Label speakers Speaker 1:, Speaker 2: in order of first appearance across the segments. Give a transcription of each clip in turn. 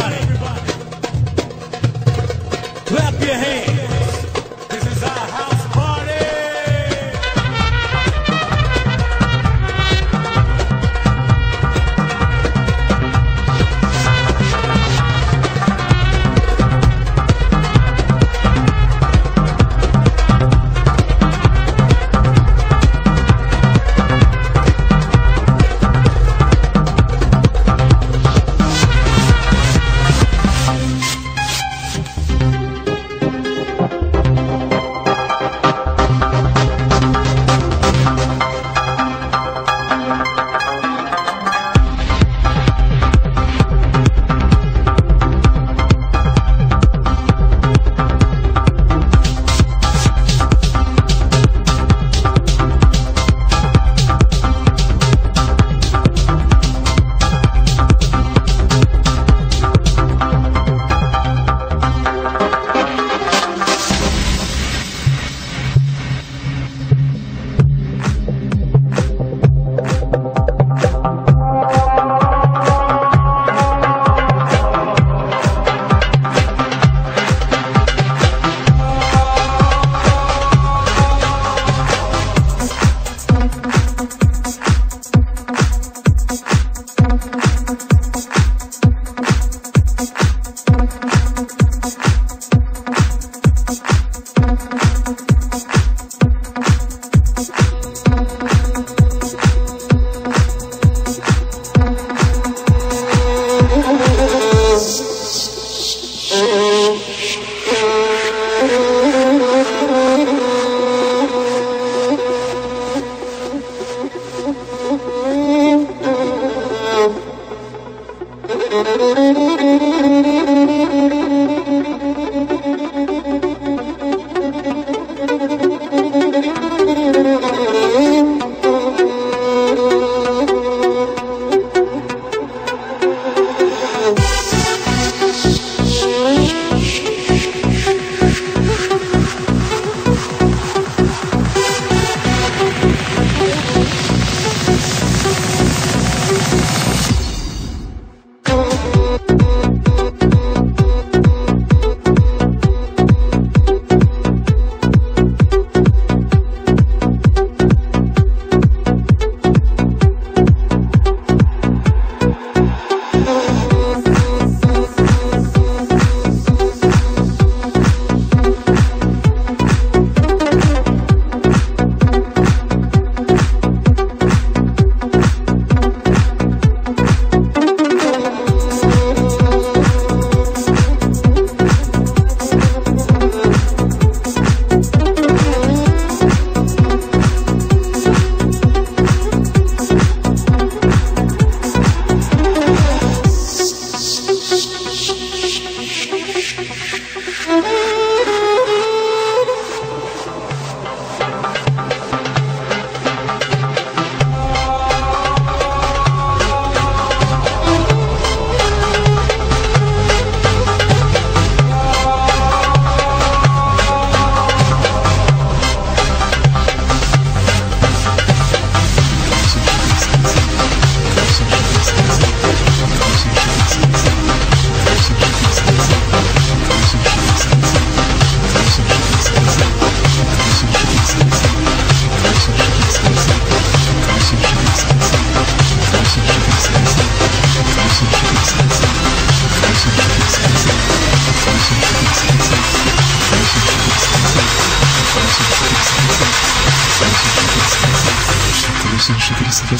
Speaker 1: everybody.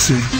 Speaker 1: Listen.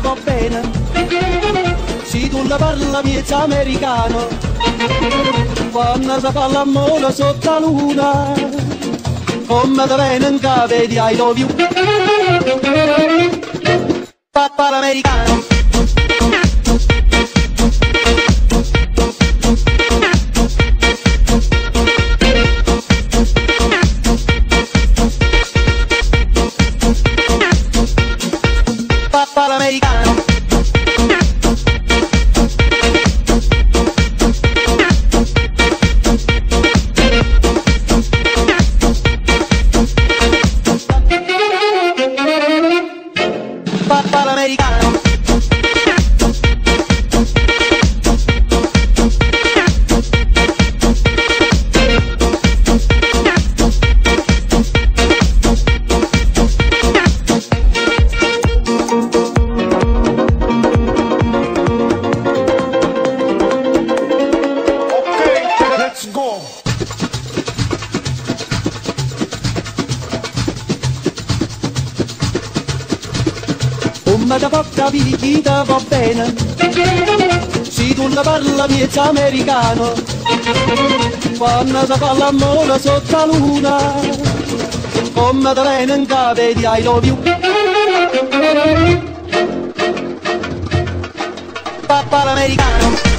Speaker 1: Va bene, se tu la parla miezza americano, quando si fa l'amore sotto la luna, come te viene in capo di I love you. Papà l'americano. Come da chi ti va bene. Se tu la parla miezza americano. Quando si fa l'amore sotto la luna te viene in capo di I love you. Papà l'americano